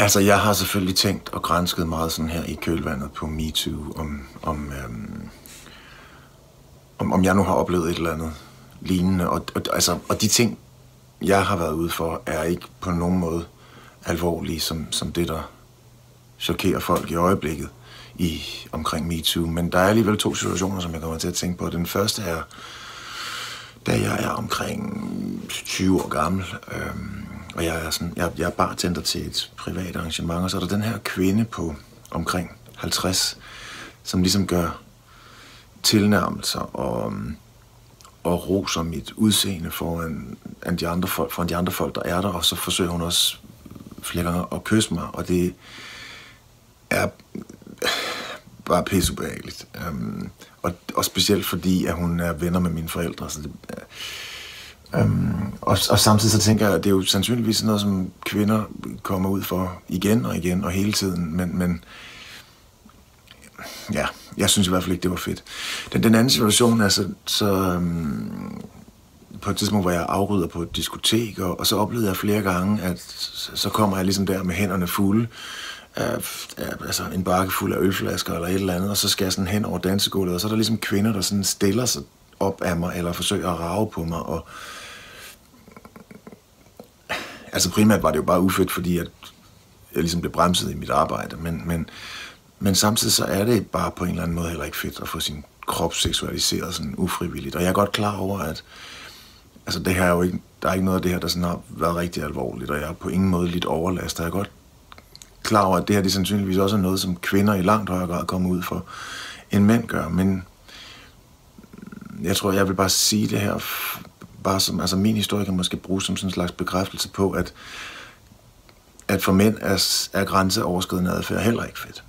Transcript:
Altså, jeg har selvfølgelig tænkt og grænsket meget sådan her i kølvandet på MeToo, om, om, øhm, om, om jeg nu har oplevet et eller andet lignende. Og, og, altså, og de ting, jeg har været ude for, er ikke på nogen måde alvorlige, som, som det, der chokerer folk i øjeblikket i omkring MeToo. Men der er alligevel to situationer, som jeg kommer til at tænke på. Den første er, da jeg er omkring 20 år gammel, øhm, og jeg er, sådan, jeg, jeg er bartender til et privat arrangement, og så er der den her kvinde på omkring 50, som ligesom gør tilnærmelser og, mm, og roser mit udseende foran foran, de andre folk, foran de andre folk, der er der, og så forsøger hun også flere gange at kysse mig, og det er bare pisseubehageligt. Um, øhm, og, og specielt fordi, at hun er venner med mine forældre, så det, øh, Øhm, og, og samtidig så tænker jeg, at det er jo sandsynligvis noget, som kvinder kommer ud for igen og igen og hele tiden, men, men ja, jeg synes i hvert fald ikke, det var fedt. Den, den anden situation er så, så øhm, på et tidspunkt, hvor jeg afryder på et diskotek, og, og så oplevede jeg flere gange, at så kommer jeg ligesom der med hænderne fulde, af, af, altså en bakke fuld af ølflasker eller et eller andet, og så skal jeg sådan hen over dansegulvet, og så er der ligesom kvinder, der sådan stiller sig op af mig, eller forsøger at rave på mig, og altså primært var det jo bare ufedt, fordi at jeg ligesom blev bremset i mit arbejde, men, men, men samtidig så er det bare på en eller anden måde heller ikke fedt at få sin krop seksualiseret sådan ufrivilligt, og jeg er godt klar over, at altså det her er jo ikke, der er ikke noget af det her, der sådan har været rigtig alvorligt, og jeg er på ingen måde lidt overlast, jeg er godt klar over, at det her det sandsynligvis også er noget, som kvinder i langt højere grad kommer ud for, end mænd gør. Men jeg tror, jeg vil bare sige det her, bare som, altså min historie kan måske bruges som sådan en slags bekræftelse på, at, at for mænd er, er grænseoverskridende adfærd heller ikke fedt.